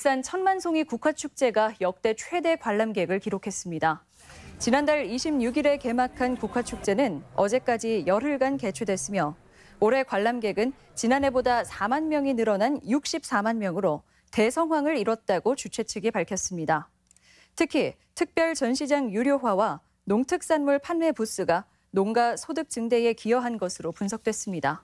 익산 천만송이 국화축제가 역대 최대 관람객을 기록했습니다. 지난달 26일에 개막한 국화축제는 어제까지 열흘간 개최됐으며 올해 관람객은 지난해보다 4만 명이 늘어난 64만 명으로 대성황을 이뤘다고 주최 측이 밝혔습니다. 특히 특별 전시장 유료화와 농특산물 판매 부스가 농가 소득 증대에 기여한 것으로 분석됐습니다.